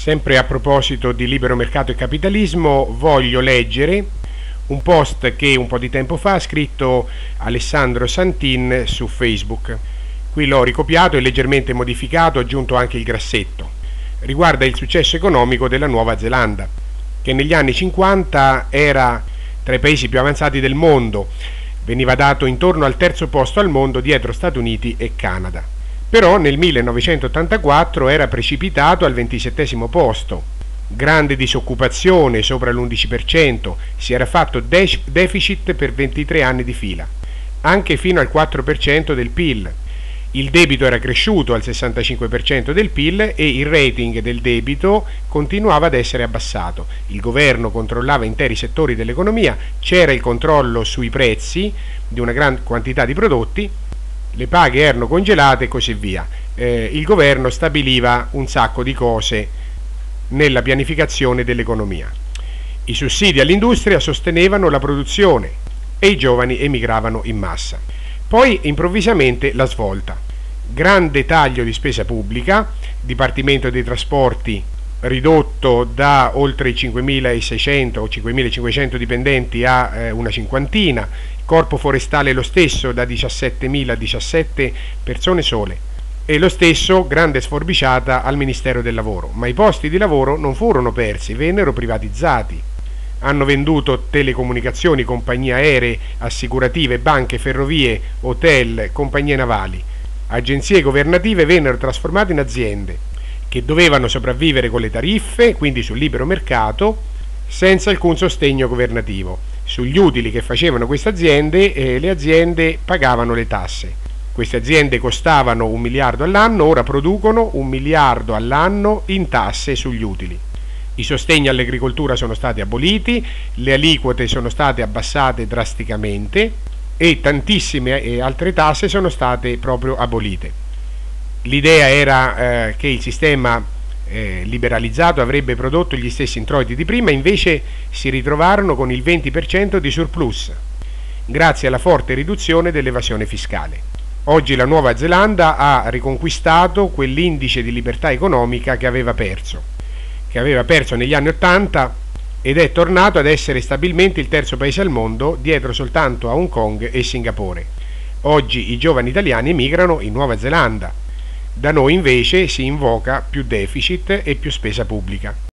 Sempre a proposito di libero mercato e capitalismo, voglio leggere un post che un po' di tempo fa ha scritto Alessandro Santin su Facebook. Qui l'ho ricopiato e leggermente modificato, ho aggiunto anche il grassetto. Riguarda il successo economico della Nuova Zelanda, che negli anni 50 era tra i paesi più avanzati del mondo, veniva dato intorno al terzo posto al mondo dietro Stati Uniti e Canada però nel 1984 era precipitato al 27 posto. Grande disoccupazione sopra l'11%, si era fatto de- deficit per 23 anni di fila, anche fino al 4% del PIL. Il debito era cresciuto al 65% del PIL e il rating del debito continuava ad essere abbassato. Il governo controllava interi settori dell'economia, c'era il controllo sui prezzi di una gran quantità di prodotti le paghe erano congelate e così via. Eh, il governo stabiliva un sacco di cose nella pianificazione dell'economia. I sussidi all'industria sostenevano la produzione e i giovani emigravano in massa. Poi improvvisamente la svolta. Grande taglio di spesa pubblica, Dipartimento dei Trasporti ridotto da oltre i 5.600 o 5.500 dipendenti a eh, una cinquantina, corpo forestale lo stesso da 17.000 a 17 persone sole e lo stesso grande sforbiciata al Ministero del Lavoro, ma i posti di lavoro non furono persi, vennero privatizzati. Hanno venduto telecomunicazioni, compagnie aeree, assicurative, banche, ferrovie, hotel, compagnie navali. Agenzie governative vennero trasformate in aziende che dovevano sopravvivere con le tariffe, quindi sul libero mercato, senza alcun sostegno governativo. Sugli utili che facevano queste aziende, eh, le aziende pagavano le tasse. Queste aziende costavano un miliardo all'anno, ora producono un miliardo all'anno in tasse sugli utili. I sostegni all'agricoltura sono stati aboliti, le aliquote sono state abbassate drasticamente e tantissime eh, altre tasse sono state proprio abolite. L'idea era eh, che il sistema eh, liberalizzato avrebbe prodotto gli stessi introiti di prima, invece si ritrovarono con il 20% di surplus, grazie alla forte riduzione dell'evasione fiscale. Oggi la Nuova Zelanda ha riconquistato quell'indice di libertà economica che aveva perso, che aveva perso negli anni Ottanta ed è tornato ad essere stabilmente il terzo paese al mondo, dietro soltanto a Hong Kong e Singapore. Oggi i giovani italiani emigrano in Nuova Zelanda, da noi invece si invoca più deficit e più spesa pubblica.